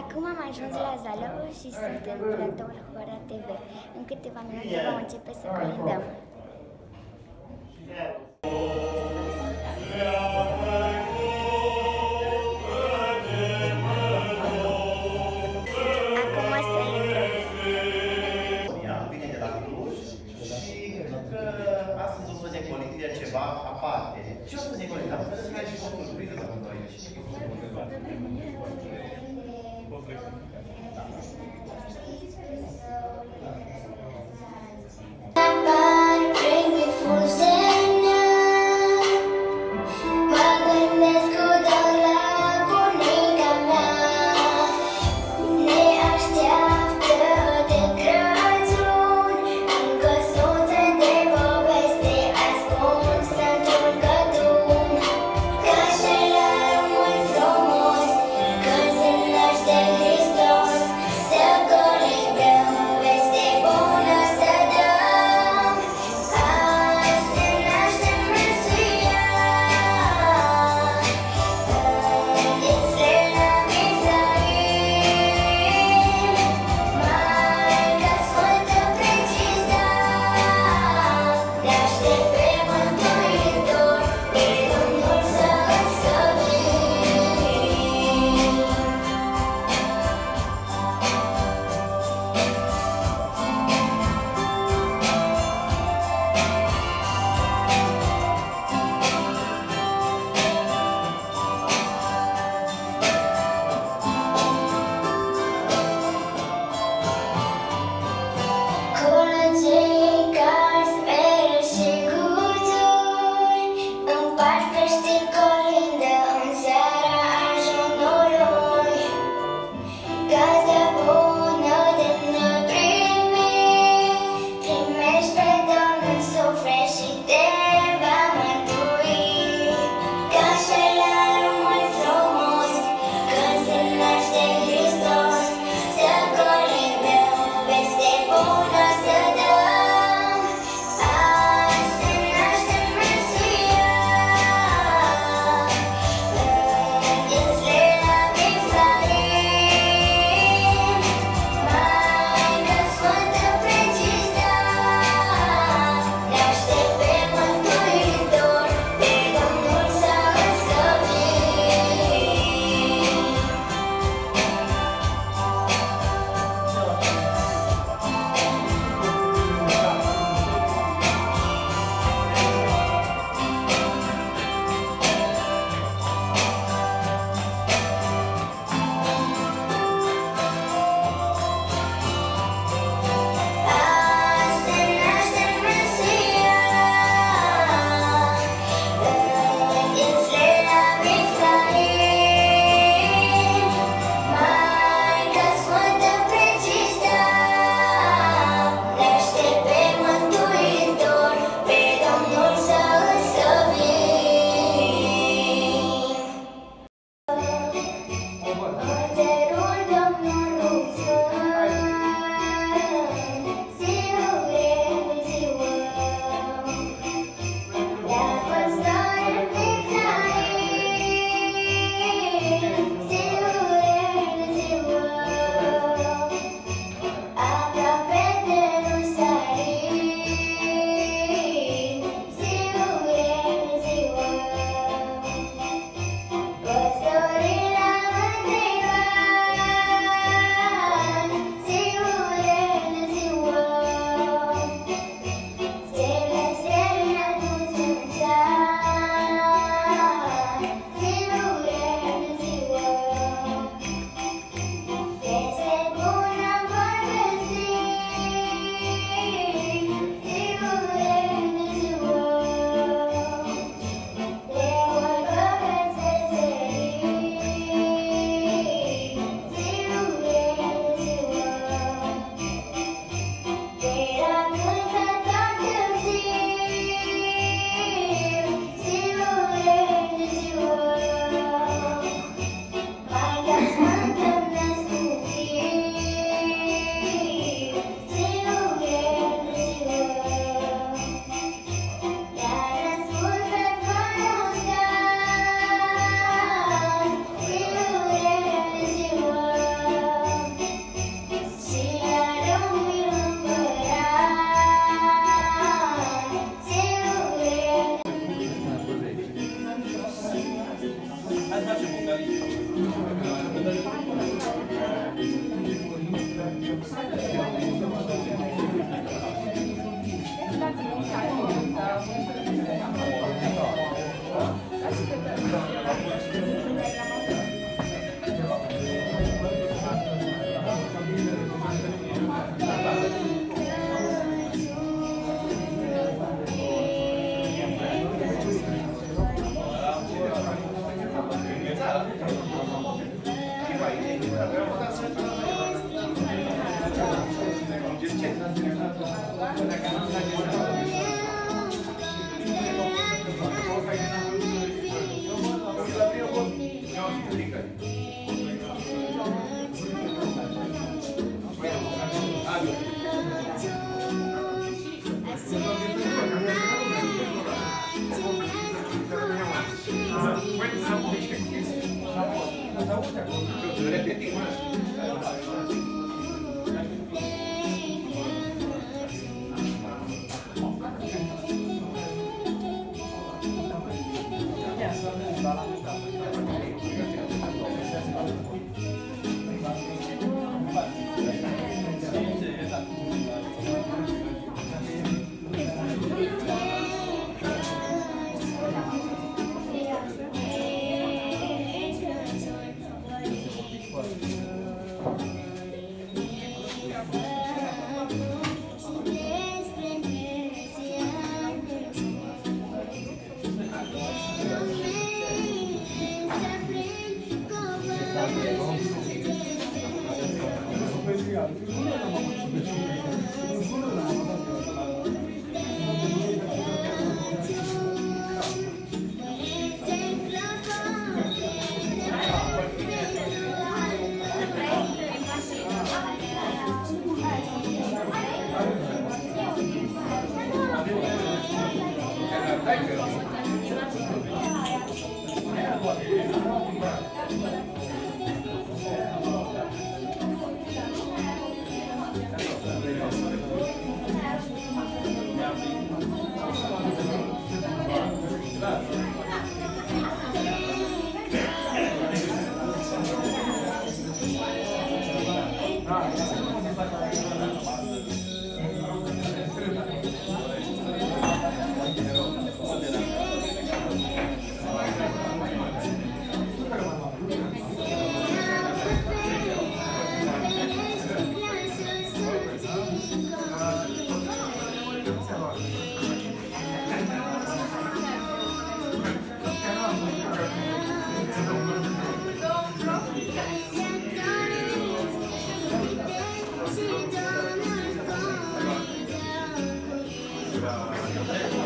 Acum am ajuns la Zalău și sunt în platoul Hora TV. În câteva minute vom începe să colindăm. Yeah. Obrigado. Right. Uh,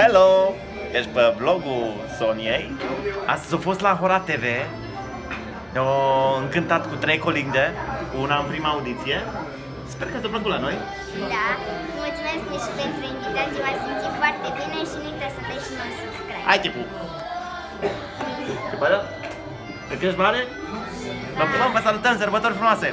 Hello! Ești pe blogul Soniei. Astăzi a fost la Hora TV. Ne-au încântat cu trei colinde, cu una în prima audiție. Sper că ți-a plăcut la noi. Da, mulțumesc mie și pentru invitație, m-a simțit foarte bine și nu uita să dai și noi subscribe. Hai, tipu! Ce pără? Te crești mare? Vă pupăm, vă salutăm, sărbători frumoase!